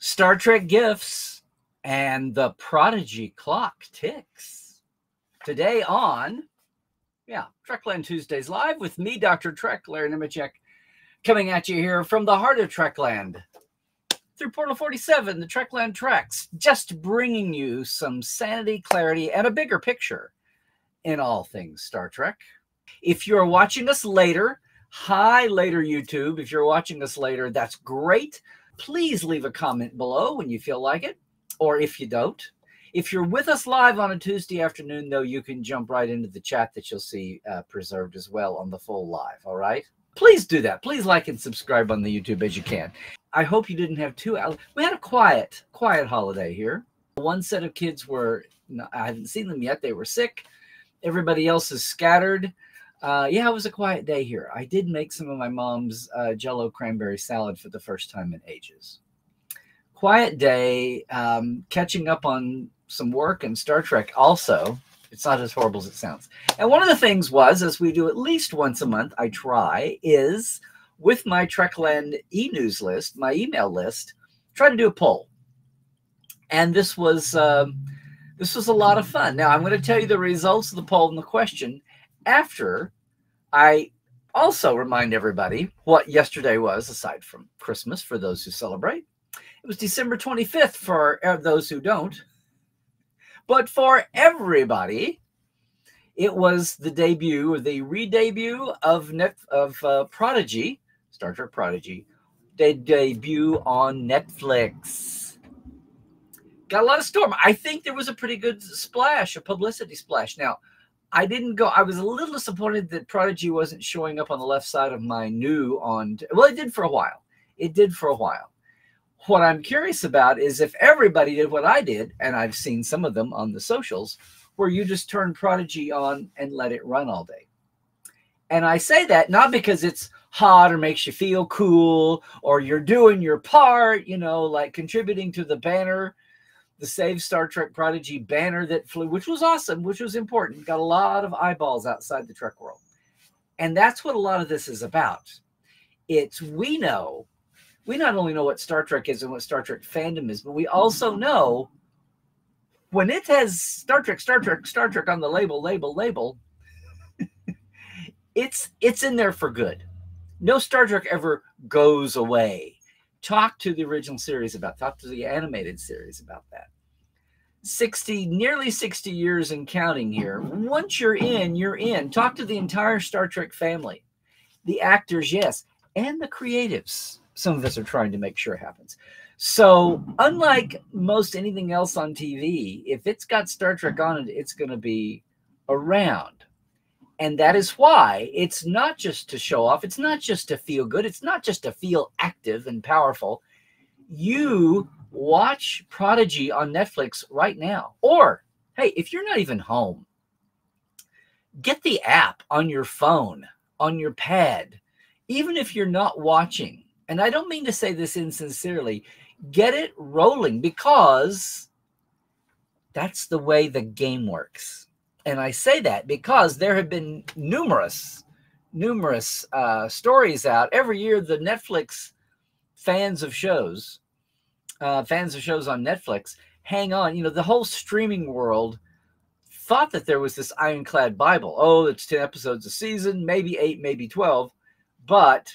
Star Trek gifts and the Prodigy clock ticks. Today on, yeah, Trekland Tuesdays live with me, Dr. Trek, Larry Nemecek, coming at you here from the heart of Trekland through Portal 47, the Trekland Treks, just bringing you some sanity, clarity, and a bigger picture in all things Star Trek. If you're watching us later, hi later YouTube. If you're watching us later, that's great. Please leave a comment below when you feel like it, or if you don't. If you're with us live on a Tuesday afternoon, though, you can jump right into the chat that you'll see uh, preserved as well on the full live. All right. Please do that. Please like and subscribe on the YouTube as you can. I hope you didn't have two. We had a quiet, quiet holiday here. One set of kids were, I haven't seen them yet. They were sick. Everybody else is scattered. Uh, yeah, it was a quiet day here. I did make some of my mom's uh, Jello cranberry salad for the first time in ages. Quiet day, um, catching up on some work and Star Trek. Also, it's not as horrible as it sounds. And one of the things was, as we do at least once a month, I try is with my Trekland e-news list, my email list, try to do a poll. And this was uh, this was a lot of fun. Now I'm going to tell you the results of the poll and the question after I also remind everybody what yesterday was, aside from Christmas for those who celebrate. It was December 25th for those who don't. But for everybody, it was the debut or the re-debut of net of uh, Prodigy, Star Trek Prodigy. They debut on Netflix. Got a lot of storm. I think there was a pretty good splash, a publicity splash. Now, I didn't go. I was a little disappointed that Prodigy wasn't showing up on the left side of my new on. Well, it did for a while. It did for a while. What I'm curious about is if everybody did what I did, and I've seen some of them on the socials, where you just turn Prodigy on and let it run all day. And I say that not because it's hot or makes you feel cool or you're doing your part, you know, like contributing to the banner the Save Star Trek Prodigy banner that flew, which was awesome, which was important. Got a lot of eyeballs outside the Trek world. And that's what a lot of this is about. It's we know, we not only know what Star Trek is and what Star Trek fandom is, but we also mm-hmm. know when it has Star Trek, Star Trek, Star Trek on the label, label, label, it's it's in there for good. No Star Trek ever goes away talk to the original series about talk to the animated series about that. 60 nearly 60 years and counting here. Once you're in you're in. Talk to the entire star trek family. The actors yes and the creatives. Some of us are trying to make sure it happens. So unlike most anything else on tv if it's got star trek on it it's going to be around and that is why it's not just to show off, it's not just to feel good, it's not just to feel active and powerful. You watch Prodigy on Netflix right now. Or, hey, if you're not even home, get the app on your phone, on your pad, even if you're not watching. And I don't mean to say this insincerely, get it rolling because that's the way the game works and I say that because there have been numerous, numerous uh, stories out every year. The Netflix fans of shows, uh, fans of shows on Netflix, hang on. You know, the whole streaming world thought that there was this ironclad Bible. Oh, it's 10 episodes a season, maybe eight, maybe 12. But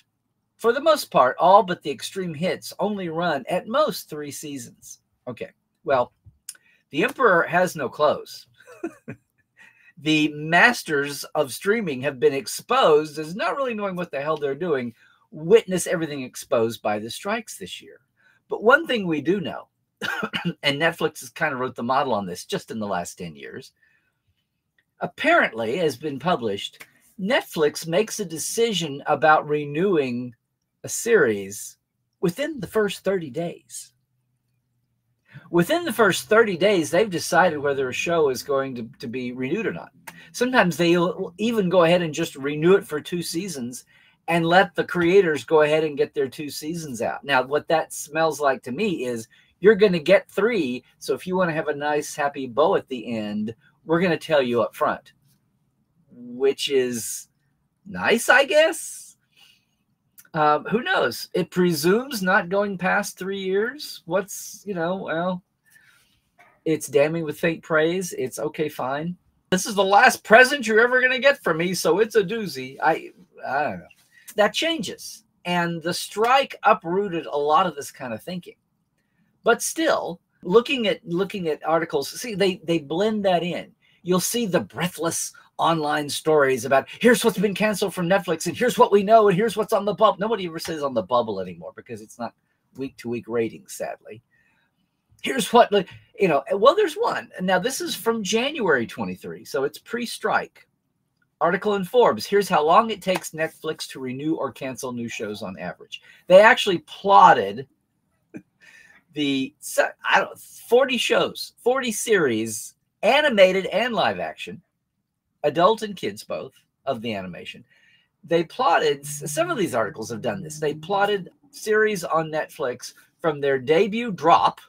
for the most part, all but the extreme hits only run at most three seasons. Okay. Well, the Emperor has no clothes. the masters of streaming have been exposed as not really knowing what the hell they're doing. Witness everything exposed by the strikes this year. But one thing we do know, and Netflix has kind of wrote the model on this just in the last 10 years, apparently has been published. Netflix makes a decision about renewing a series within the first 30 days within the first 30 days, they've decided whether a show is going to, to be renewed or not. Sometimes they'll even go ahead and just renew it for two seasons and let the creators go ahead and get their two seasons out. Now, what that smells like to me is you're going to get three. So if you want to have a nice, happy bow at the end, we're going to tell you up front, which is nice, I guess. Um, who knows? It presumes not going past three years. What's, you know, well, it's damning with faint praise. It's okay, fine. This is the last present you're ever going to get from me, so it's a doozy. I, I don't know. That changes. And the strike uprooted a lot of this kind of thinking. But still, looking at looking at articles, see, they they blend that in. You'll see the breathless online stories about here's what's been canceled from Netflix and here's what we know and here's what's on the bubble. Nobody ever says on the bubble anymore because it's not week to week ratings, sadly. Here's what you know. Well, there's one. Now this is from January 23, so it's pre-strike. Article in Forbes. Here's how long it takes Netflix to renew or cancel new shows on average. They actually plotted the I don't 40 shows, 40 series, animated and live action, adult and kids both of the animation. They plotted some of these articles have done this. They plotted series on Netflix from their debut drop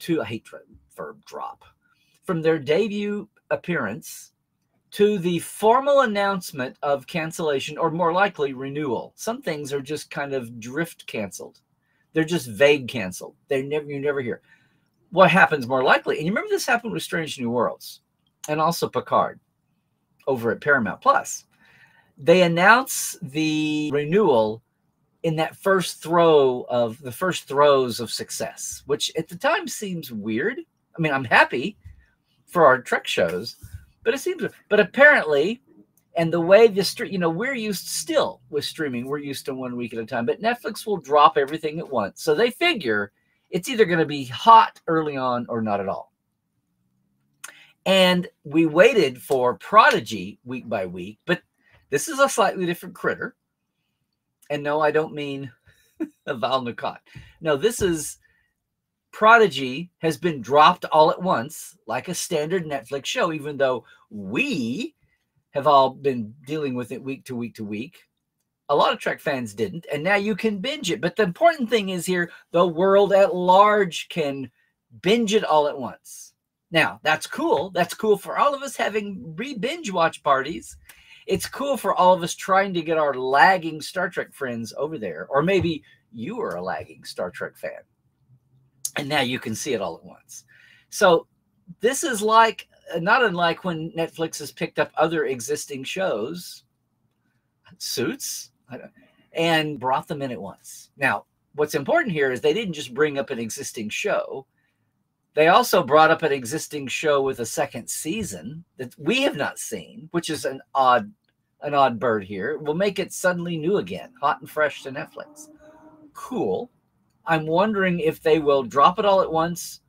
to I hate verb drop from their debut appearance to the formal announcement of cancellation or more likely renewal. Some things are just kind of drift canceled. They're just vague canceled. They never you never hear. What happens more likely, and you remember this happened with Strange New Worlds and also Picard over at Paramount Plus. They announce the renewal in that first throw of the first throws of success, which at the time seems weird. I mean, I'm happy for our Trek shows, but it seems but apparently and the way the street, you know, we're used still with streaming, we're used to one week at a time, but Netflix will drop everything at once. So they figure it's either going to be hot early on or not at all. And we waited for Prodigy week by week, but this is a slightly different critter. And no, I don't mean a Vau N'Akat. No, this is Prodigy has been dropped all at once, like a standard Netflix show, even though we have all been dealing with it week to week to week. A lot of Trek fans didn't, and now you can binge it. But the important thing is here the world at large can binge it all at once. Now, that's cool. That's cool for all of us having re binge watch parties. It's cool for all of us trying to get our lagging Star Trek friends over there. Or maybe you are a lagging Star Trek fan. And now you can see it all at once. So, this is like uh, not unlike when Netflix has picked up other existing shows, Suits, and brought them in at once. Now, what's important here is they didn't just bring up an existing show. They also brought up an existing show with a second season that we have not seen, which is an odd an odd bird here. Will make it suddenly new again, hot and fresh to Netflix. Cool. I'm wondering if they will drop it all at once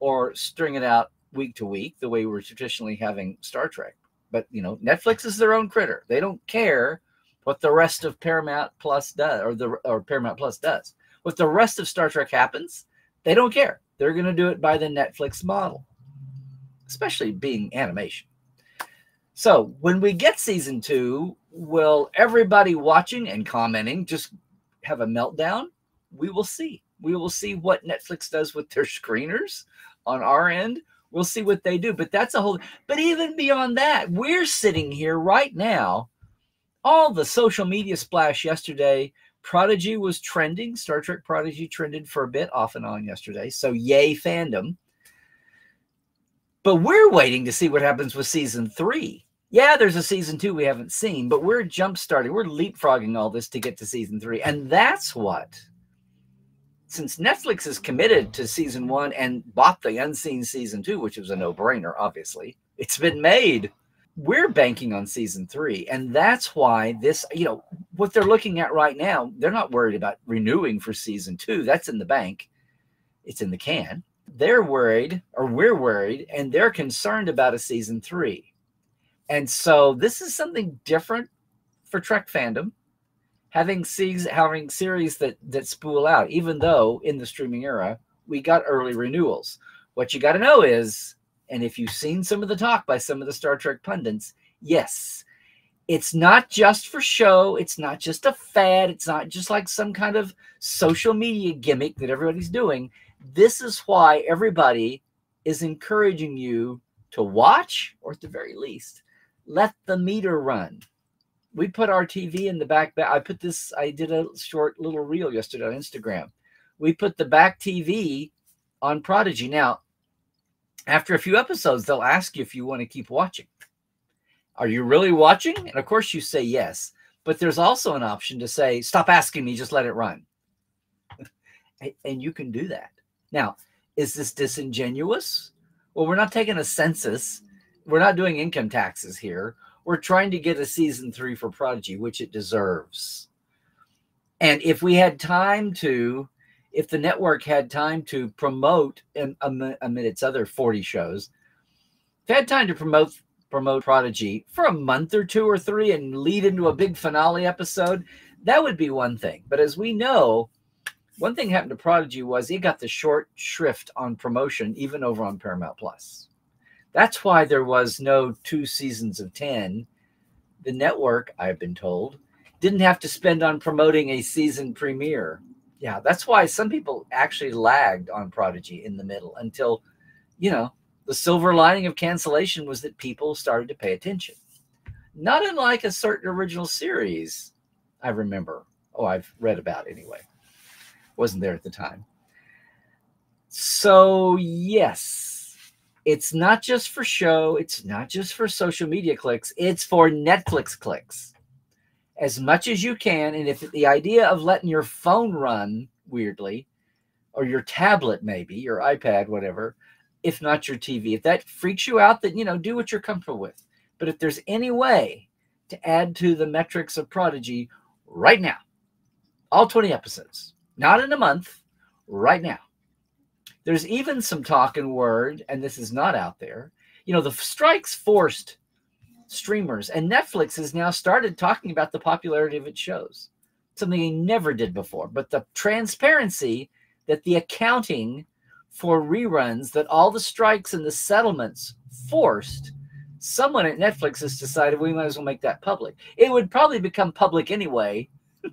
or string it out week to week the way we're traditionally having Star Trek. But you know, Netflix is their own critter. They don't care what the rest of Paramount Plus does or the or Paramount Plus does. What the rest of Star Trek happens, they don't care. They're going to do it by the Netflix model, especially being animation. So when we get season two, will everybody watching and commenting just have a meltdown? We will see. We will see what Netflix does with their screeners on our end. We'll see what they do. But that's a whole, but even beyond that, we're sitting here right now. All the social media splash yesterday. Prodigy was trending. Star Trek Prodigy trended for a bit off and on yesterday. So, yay, fandom. But we're waiting to see what happens with season three. Yeah, there's a season two we haven't seen, but we're jump starting. We're leapfrogging all this to get to season three. And that's what since Netflix is committed to season one and bought the unseen season two, which was a no brainer, obviously, it's been made. We're banking on season three. And that's why this, you know, what they're looking at right now, they're not worried about renewing for season two. That's in the bank, it's in the can. They're worried, or we're worried, and they're concerned about a season three. And so this is something different for Trek fandom having sees having series that that spool out even though in the streaming era we got early renewals what you got to know is and if you've seen some of the talk by some of the star trek pundits yes it's not just for show it's not just a fad it's not just like some kind of social media gimmick that everybody's doing this is why everybody is encouraging you to watch or at the very least let the meter run we put our TV in the back. I put this, I did a short little reel yesterday on Instagram. We put the back TV on Prodigy. Now, after a few episodes, they'll ask you if you want to keep watching. Are you really watching? And of course, you say yes. But there's also an option to say, stop asking me, just let it run. and you can do that. Now, is this disingenuous? Well, we're not taking a census. We're not doing income taxes here. We're trying to get a season three for Prodigy, which it deserves. And if we had time to, if the network had time to promote and um, amid its other 40 shows, if had time to promote promote Prodigy for a month or two or three and lead into a big finale episode, that would be one thing. But as we know, one thing happened to Prodigy was it got the short shrift on promotion, even over on Paramount Plus. That's why there was no two seasons of 10. The network, I've been told, didn't have to spend on promoting a season premiere. Yeah, that's why some people actually lagged on Prodigy in the middle until, you know, the silver lining of cancellation was that people started to pay attention. Not unlike a certain original series I remember. Oh, I've read about anyway wasn't there at the time. So, yes, it's not just for show, it's not just for social media clicks, it's for Netflix clicks. As much as you can. And if the idea of letting your phone run weirdly, or your tablet, maybe, your iPad, whatever, if not your TV, if that freaks you out, then, you know, do what you're comfortable with. But if there's any way to add to the metrics of Prodigy right now, all 20 episodes, not in a month, right now. There's even some talk and word, and this is not out there. You know, the strikes forced streamers, and Netflix has now started talking about the popularity of its shows, something they never did before. But the transparency that the accounting for reruns that all the strikes and the settlements forced someone at Netflix has decided we might as well make that public. It would probably become public anyway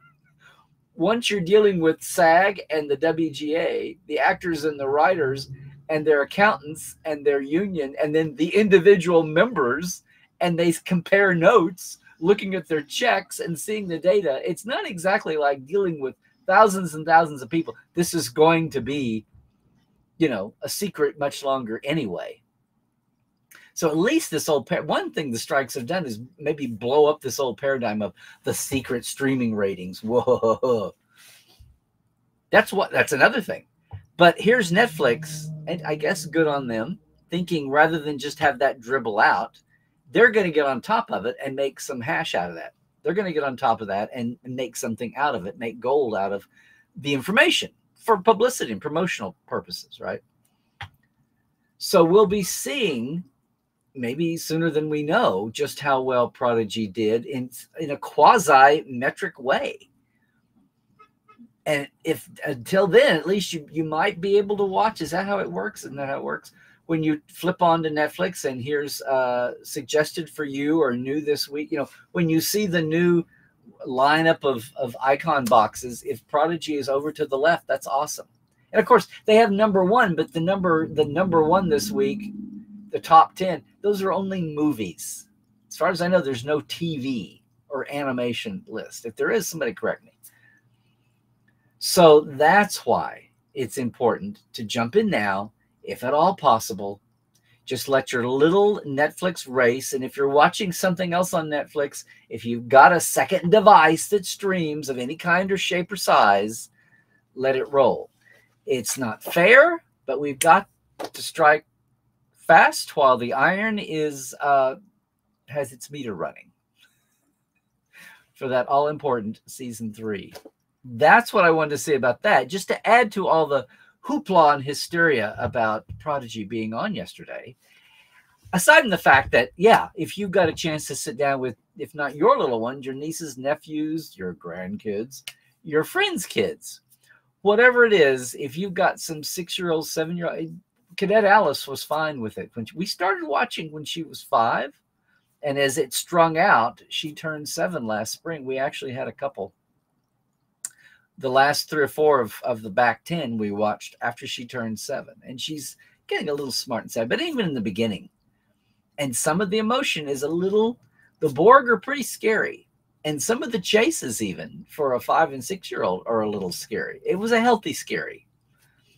once you're dealing with SAG and the WGA, the actors and the writers and their accountants and their union, and then the individual members, and they compare notes, looking at their checks and seeing the data, it's not exactly like dealing with thousands and thousands of people. This is going to be, you know, a secret much longer anyway. So at least this old par- one thing the strikes have done is maybe blow up this old paradigm of the secret streaming ratings. Whoa, that's what that's another thing. But here's Netflix, and I guess good on them, thinking rather than just have that dribble out, they're going to get on top of it and make some hash out of that. They're going to get on top of that and make something out of it, make gold out of the information for publicity and promotional purposes, right? So we'll be seeing maybe sooner than we know just how well Prodigy did in in a quasi metric way. And if until then, at least you you might be able to watch. Is that how it works? Isn't that how it works? When you flip on to Netflix and here's uh, suggested for you or new this week, you know, when you see the new lineup of of icon boxes, if Prodigy is over to the left, that's awesome. And of course, they have number one, but the number the number one this week the top 10, those are only movies. As far as I know, there's no TV or animation list. If there is, somebody correct me. So that's why it's important to jump in now, if at all possible. Just let your little Netflix race. And if you're watching something else on Netflix, if you've got a second device that streams of any kind or shape or size, let it roll. It's not fair, but we've got to strike fast while the iron is uh, has its meter running for that all important season three. That's what I wanted to say about that. Just to add to all the hoopla and hysteria about Prodigy being on yesterday. Aside from the fact that, yeah, if you got a chance to sit down with, if not your little ones, your nieces, nephews, your grandkids, your friends' kids, whatever it is, if you've got some six year old, seven year old, Cadet Alice was fine with it. When we started watching when she was five, and as it strung out, she turned seven last spring. We actually had a couple. The last three or four of, of the back 10 we watched after she turned seven. And she's getting a little smart and sad, but even in the beginning. And some of the emotion is a little, the Borg are pretty scary. And some of the chases, even for a five and six year old, are a little scary. It was a healthy scary.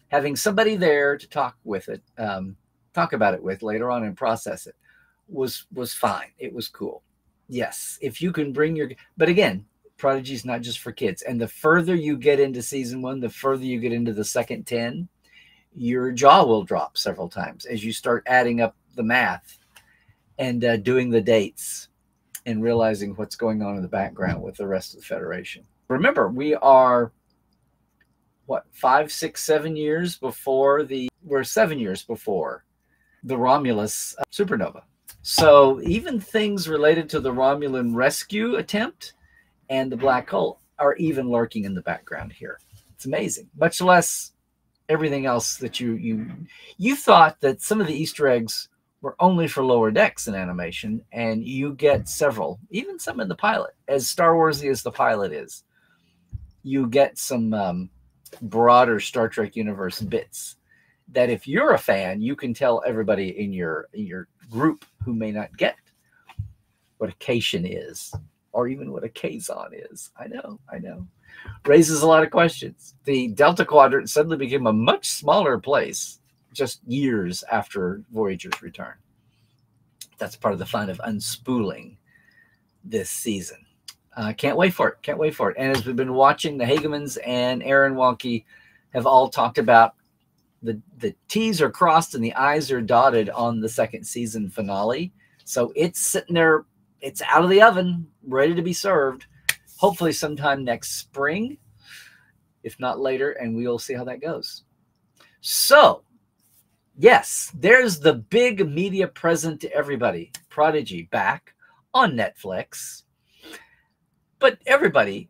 Having somebody there to talk with it, um, talk about it with later on and process it was was fine. It was cool. Yes, if you can bring your but again, Prodigy is not just for kids. And the further you get into season one, the further you get into the second 10, your jaw will drop several times as you start adding up the math and uh, doing the dates and realizing what's going on in the background with the rest of the Federation. Remember, we are what five, six, seven years before the we're seven years before the Romulus uh, supernova. So even things related to the Romulan rescue attempt and the black hole are even lurking in the background here. It's amazing. Much less everything else that you you you thought that some of the Easter eggs were only for lower decks in animation, and you get several, even some in the pilot. As Star Warsy as the pilot is, you get some um, broader Star Trek universe bits that if you're a fan, you can tell everybody in your in your group who may not get what a Caitian is, or even what a Kazon is. I know, I know. Raises a lot of questions. The Delta Quadrant suddenly became a much smaller place just years after Voyager's return. That's part of the fun of unspooling this season. Uh, can't wait for it. Can't wait for it. And as we've been watching, the Hagemans and Aaron Waltke have all talked about the the T's are crossed and the I's are dotted on the second season finale. So it's sitting there, it's out of the oven, ready to be served. Hopefully, sometime next spring, if not later, and we'll see how that goes. So yes, there's the big media present to everybody. Prodigy back on Netflix. But everybody,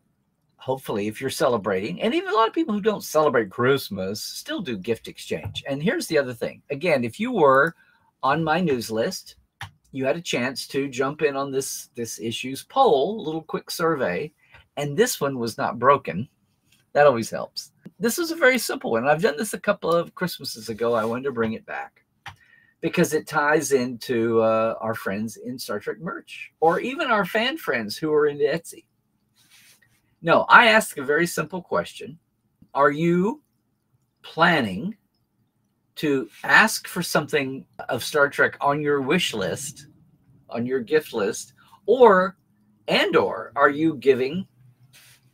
hopefully, if you're celebrating, and even a lot of people who don't celebrate Christmas still do gift exchange. And here's the other thing again, if you were on my news list, you had a chance to jump in on this this issue's poll, little quick survey, and this one was not broken. That always helps. This is a very simple one. I've done this a couple of Christmases ago. I wanted to bring it back because it ties into uh, our friends in Star Trek merch or even our fan friends who are into Etsy. No, I ask a very simple question Are you planning to ask for something of Star Trek on your wish list, on your gift list, or and or are you giving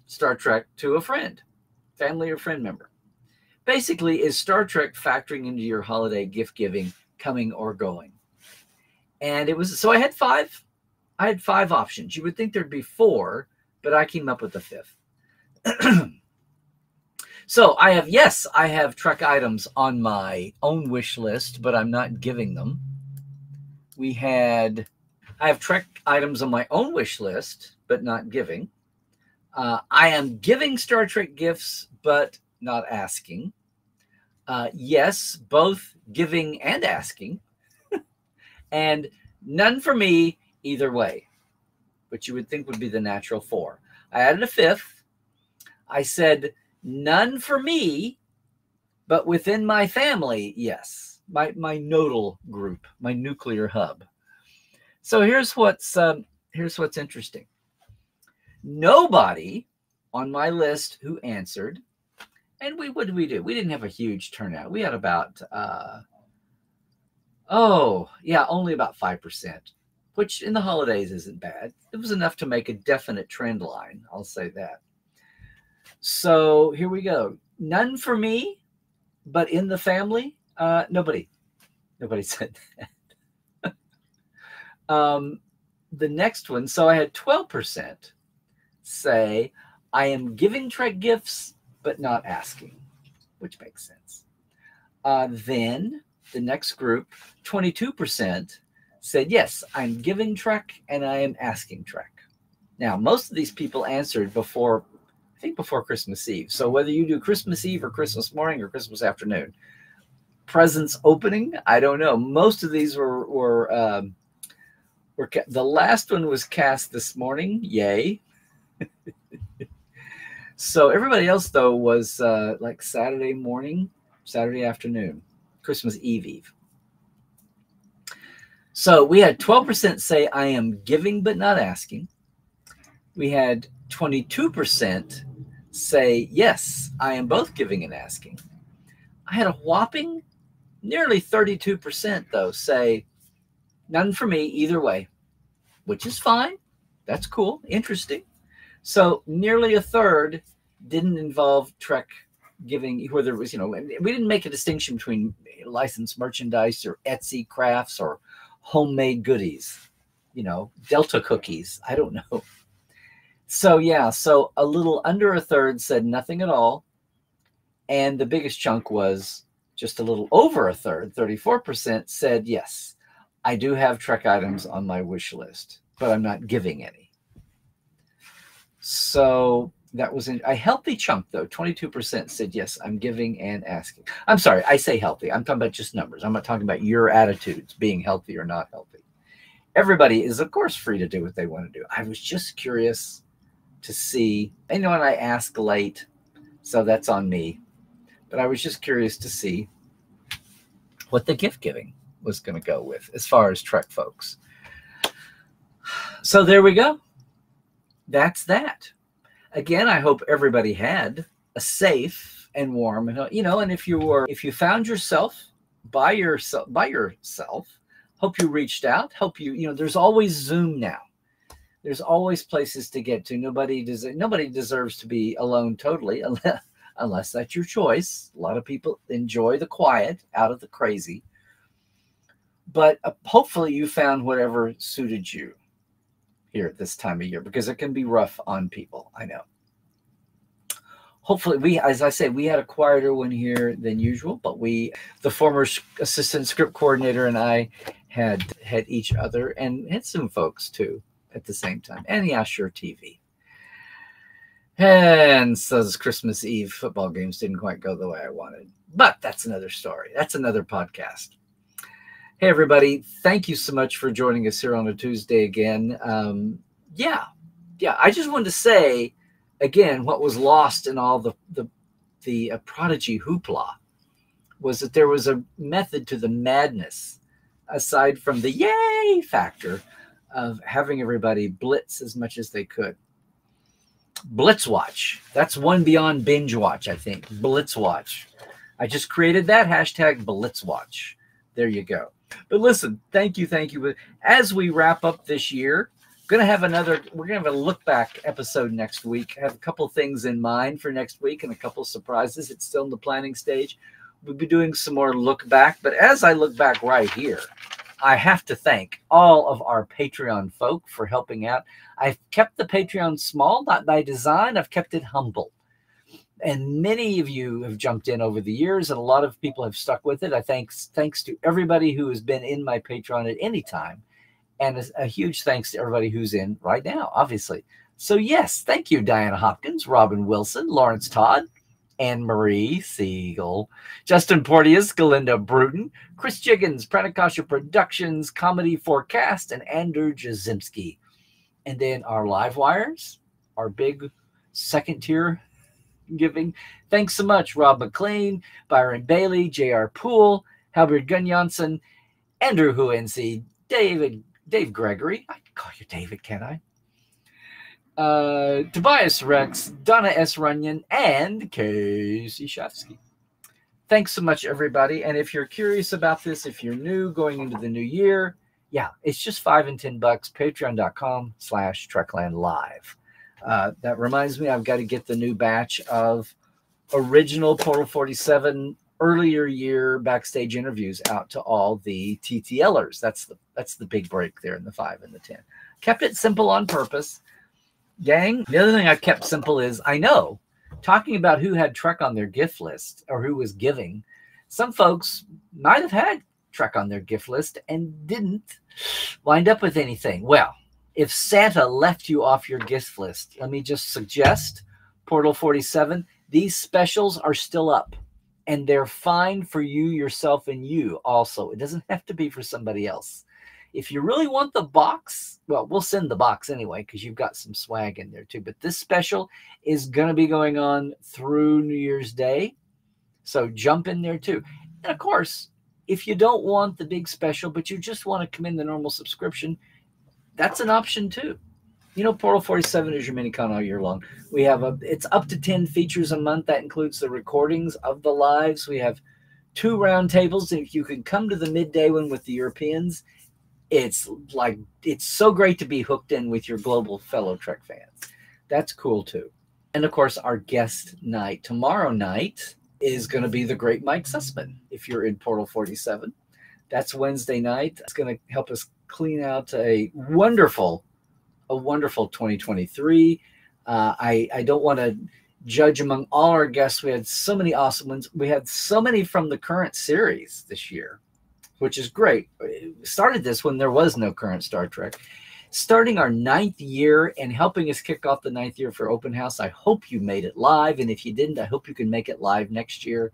Star Trek to a friend? family or friend member. Basically, is Star Trek factoring into your holiday gift giving, coming or going? And it was so I had five. I had five options. You would think there'd be four, but I came up with the fifth. so I have yes, I have Trek items on my own wish list, but I'm not giving them. We had I have Trek items on my own wish list, but not giving. Uh, I am giving Star Trek gifts, but not asking. Uh, yes, both giving and asking. and none for me either way, which you would think would be the natural four. I added a fifth. I said none for me, but within my family, yes, my my nodal group, my nuclear hub. So here's what's um, here's what's interesting nobody on my list who answered. And we what did we do? We didn't have a huge turnout. We had about uh oh, yeah, only about 5%, which in the holidays isn't bad. It was enough to make a definite trend line, I'll say that. So here we go. None for me, but in the family, uh nobody. Nobody said that. um the next one, so I had 12% say, I am giving Trek gifts, but not asking, which makes sense. Uh, then the next group, 22%, said, Yes, I'm giving Trek and I am asking Trek. Now, most of these people answered before, I think before Christmas Eve. So whether you do Christmas Eve or Christmas morning or Christmas afternoon, presents opening, I don't know. Most of these were, were, um, were the last one was cast this morning. Yay. so everybody else though was uh, like Saturday morning, Saturday afternoon, Christmas Eve Eve. So we had 12% say I am giving but not asking. we had 22% say, yes, I am both giving and asking. I had a whopping nearly 32%, though, say, none for me either way, which is fine. That's cool, interesting. So nearly a third didn't involve Trek giving, whether it was, you know, we didn't make a distinction between licensed merchandise or Etsy crafts or homemade goodies, you know, Delta cookies. I don't know. So, yeah, so a little under a third said nothing at all. And the biggest chunk was just a little over a third, 34% said, yes, I do have Trek items on my wish list, but I'm not giving any. So that was a healthy chunk, though. 22% said, yes, I'm giving and asking. I'm sorry, I say healthy. I'm talking about just numbers. I'm not talking about your attitudes being healthy or not healthy. Everybody is, of course, free to do what they want to do. I was just curious to see. I know, I ask late, so that's on me. But I was just curious to see what the gift giving was going to go with as far as Trek folks. So there we go. That's that. Again, I hope everybody had a safe and warm, you know, and if you were, if you found yourself by yourself, by yourself, hope you reached out, hope you, you know, there's always Zoom now there's always places to get to. Nobody does nobody deserves to be alone totally unless unless that's your choice. A lot of people enjoy the quiet out of the crazy. But uh, hopefully you found whatever suited you here at this time of year because it can be rough on people. I know. Hopefully we as I say we had a quieter one here than usual, but we the former assistant script coordinator and I had had each other and had some folks too at the same time. And yeah, sure, TV. And so those Christmas Eve football games didn't quite go the way I wanted. But that's another story. That's another podcast. Hey, everybody. Thank you so much for joining us here on a Tuesday again. Um, yeah. Yeah. I just wanted to say again what was lost in all the, the, the uh, prodigy hoopla was that there was a method to the madness aside from the yay factor of having everybody blitz as much as they could. Blitz watch. That's one beyond binge watch, I think. Blitz watch. I just created that hashtag Blitz watch. There you go. But listen, thank you, thank you. As we wrap up this year, gonna have another. We're gonna have a look back episode next week. I have a couple things in mind for next week and a couple surprises. It's still in the planning stage. We'll be doing some more look back. But as I look back right here, I have to thank all of our Patreon folk for helping out. I've kept the Patreon small, not by design. I've kept it humble. And many of you have jumped in over the years, and a lot of people have stuck with it. I thanks thanks to everybody who has been in my Patreon at any time, and a, a huge thanks to everybody who's in right now, obviously. So yes, thank you, Diana Hopkins, Robin Wilson, Lawrence Todd, Anne Marie Siegel, Justin Porteous, Galinda Bruton, Chris Jiggins, Pranikasha Productions, Comedy Forecast, and Andrew Jazimski. And then our live wires, our big second tier giving. Thanks so much, Rob McLean, Byron Bailey, J.R. Poole, Halbert Gunnjonson, Andrew Huensi, David, Dave Gregory. I can call you David, can I? Uh, Tobias Rex, Donna S. Runyon, and Casey Shafsky. Thanks so much, everybody. And if you're curious about this, if you're new going into the new year, yeah, it's just five and ten bucks. Patreon.com slash Trekland Live. Uh, that reminds me, I've got to get the new batch of original Portal 47 earlier year backstage interviews out to all the TTLers. That's the that's the big break there in the five and the ten. Kept it simple on purpose gang. The other thing I kept simple is I know talking about who had Trek on their gift list or who was giving, some folks might have had Trek on their gift list and didn't wind up with anything. Well, if Santa left you off your gift list, let me just suggest Portal 47, these specials are still up and they're fine for you, yourself, and you also. It doesn't have to be for somebody else. If you really want the box, well, we'll send the box anyway because you've got some swag in there too. But this special is going to be going on through New Year's Day. So jump in there too. And of course, if you don't want the big special, but you just want to come in the normal subscription, that's an option too. You know, Portal 47 is your minicon all year long. We have a it's up to 10 features a month. That includes the recordings of the lives. We have two round tables. If you can come to the midday one with the Europeans, it's like it's so great to be hooked in with your global fellow Trek fans. That's cool too. And of course, our guest night tomorrow night is going to be the great Mike Sussman. If you're in Portal 47, that's Wednesday night. It's going to help us clean out a wonderful, a wonderful 2023. Uh, I I don't want to judge among all our guests. We had so many awesome ones. We had so many from the current series this year, which is great. Started this when there was no current Star Trek. Starting our ninth year and helping us kick off the ninth year for Open House. I hope you made it live. And if you didn't, I hope you can make it live next year.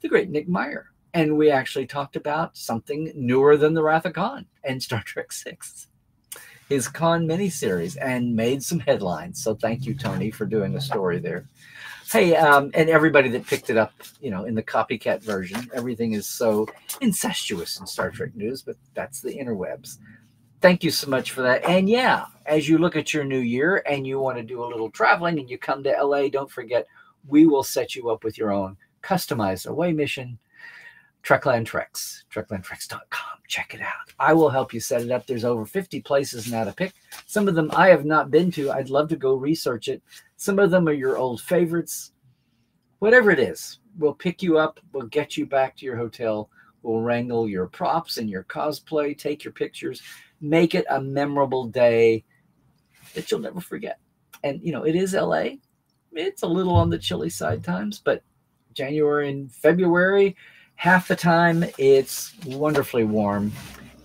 The great Nick Meyer. And we actually talked about something newer than the Wrath of Khan and Star Trek Six his Khan miniseries and made some headlines. So thank you, Tony, for doing a story there. Hey, um, and everybody that picked it up, you know, in the copycat version, everything is so incestuous in Star Trek news, but that's the interwebs. Thank you so much for that. And yeah, as you look at your new year and you want to do a little traveling and you come to LA, don't forget we will set you up with your own customized away mission Trekland Treks, treklandtreks.com. Check it out. I will help you set it up. There's over 50 places now to pick. Some of them I have not been to. I'd love to go research it. Some of them are your old favorites. Whatever it is, we'll pick you up. We'll get you back to your hotel. We'll wrangle your props and your cosplay, take your pictures, make it a memorable day that you'll never forget. And, you know, it is LA. It's a little on the chilly side times, but January and February, half the time it's wonderfully warm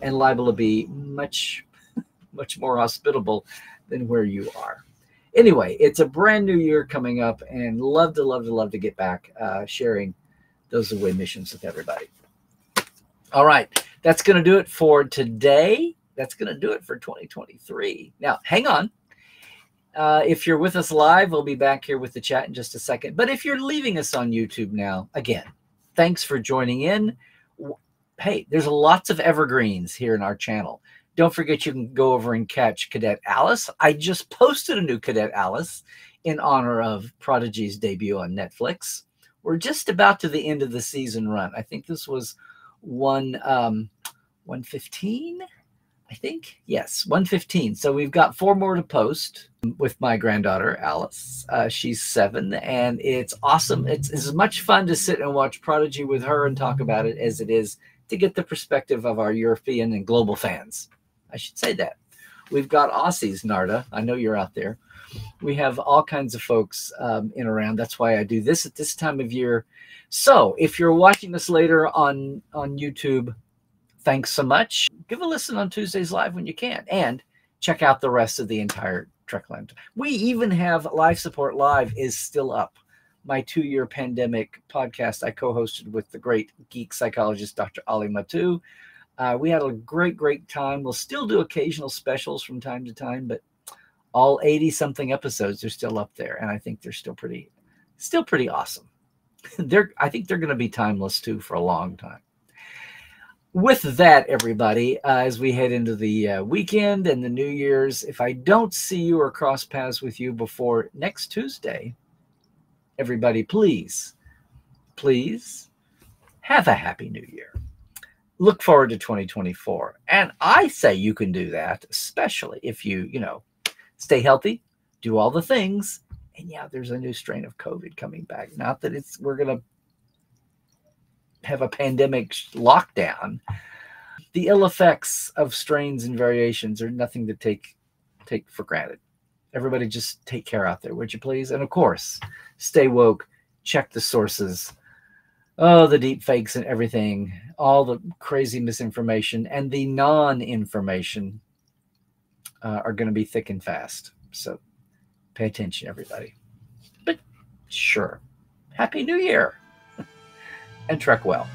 and liable to be much much more hospitable than where you are anyway it's a brand new year coming up and love to love to love to get back uh, sharing those away missions with everybody all right that's going to do it for today that's going to do it for 2023 now hang on uh, if you're with us live, we'll be back here with the chat in just a second. But if you're leaving us on YouTube now, again, thanks for joining in. Hey, there's lots of evergreens here in our channel. Don't forget you can go over and catch Cadet Alice. I just posted a new Cadet Alice in honor of Prodigy's debut on Netflix. We're just about to the end of the season run. I think this was one um 115 I think. Yes, 115. So we've got four more to post with my granddaughter, Alice. Uh, she's seven, and it's awesome. It's, it's as much fun to sit and watch Prodigy with her and talk about it as it is to get the perspective of our European and global fans. I should say that. We've got Aussies, Narda. I know you're out there. We have all kinds of folks um, in around. That's why I do this at this time of year. So if you're watching this later on on YouTube, thanks so much. Give a listen on Tuesdays Live when you can, and check out the rest of the entire Trekland. We even have Life Support live is still up. My two-year pandemic podcast I co-hosted with the great geek psychologist Dr. Ali Mattu. Uh, we had a great, great time. We'll still do occasional specials from time to time, but all 80 something episodes are still up there, and I think they're still pretty, still pretty awesome. they're, I think they're going to be timeless too for a long time with that, everybody, uh, as we head into the uh, weekend and the New Year's, if I don't see you or cross paths with you before next Tuesday, everybody, please, please have a happy new year. Look forward to 2024. And I say you can do that, especially if you, you know, stay healthy, do all the things. And yeah, there's a new strain of COVID coming back. Not that it's, we're going to have a pandemic lockdown, the ill effects of strains and variations are nothing to take take for granted. Everybody just take care out there, would you please? And of course, stay woke, check the sources. Oh, the deep fakes and everything, all the crazy misinformation and the non-information uh, are going to be thick and fast. So pay attention, everybody. But sure, Happy New Year! and trek well.